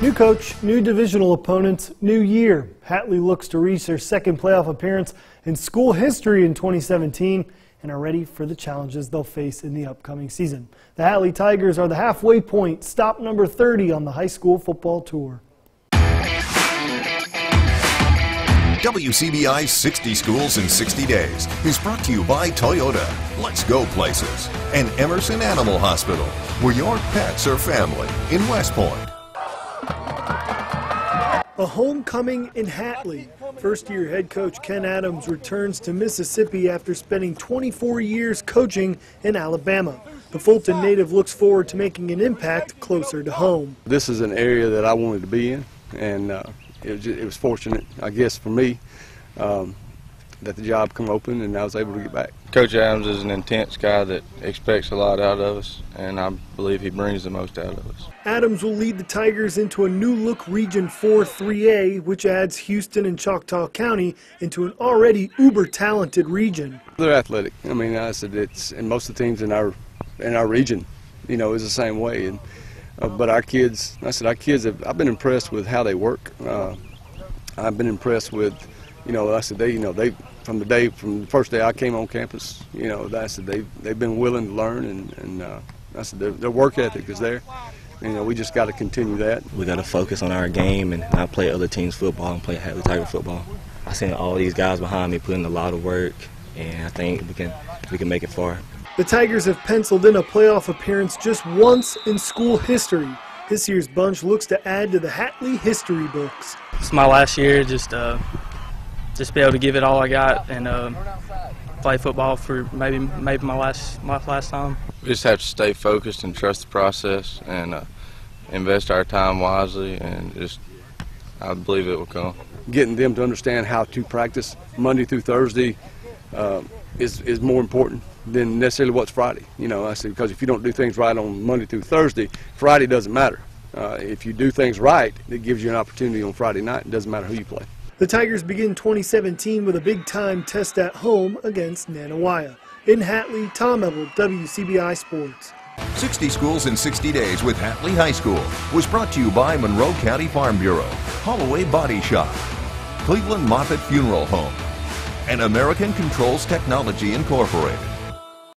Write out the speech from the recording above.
New coach, new divisional opponents, new year. Hatley looks to reach their second playoff appearance in school history in 2017 and are ready for the challenges they'll face in the upcoming season. The Hatley Tigers are the halfway point, stop number 30 on the high school football tour. WCBI 60 Schools in 60 Days is brought to you by Toyota, Let's Go Places, and Emerson Animal Hospital, where your pets are family in West Point. A homecoming in Hatley. First year head coach Ken Adams returns to Mississippi after spending 24 years coaching in Alabama. The Fulton native looks forward to making an impact closer to home. This is an area that I wanted to be in, and uh, it, was just, it was fortunate, I guess, for me um, that the job come open and I was able to get back. Coach Adams is an intense guy that expects a lot out of us, and I believe he brings the most out of us. Adams will lead the Tigers into a new look Region 4 3A, which adds Houston and Choctaw County into an already uber talented region. They're athletic. I mean, I said it's, and most of the teams in our in our region, you know, is the same way. And uh, but our kids, I said, our kids have. I've been impressed with how they work. Uh, I've been impressed with, you know, I said they, you know, they from the day from the first day I came on campus, you know, I said they they've been willing to learn and and uh, I said their, their work ethic is there. You know, we just got to continue that. We got to focus on our game and not play other teams' football and play Hatley Tiger football. I seen all these guys behind me putting a lot of work, and I think we can we can make it far. The Tigers have penciled in a playoff appearance just once in school history. This year's bunch looks to add to the Hatley history books. It's my last year, just uh, just be able to give it all I got and uh, play football for maybe maybe my last my last time. We just have to stay focused and trust the process and uh, invest our time wisely and just I believe it will come. Getting them to understand how to practice Monday through Thursday uh, is is more important than necessarily what's Friday. You know, I said because if you don't do things right on Monday through Thursday, Friday doesn't matter. Uh, if you do things right, it gives you an opportunity on Friday night. It doesn't matter who you play. The Tigers begin 2017 with a big-time test at home against Nanih Waiya. In Hatley, Tom Ebel, WCBI Sports. 60 Schools in 60 Days with Hatley High School was brought to you by Monroe County Farm Bureau, Holloway Body Shop, Cleveland Moffett Funeral Home, and American Controls Technology Incorporated.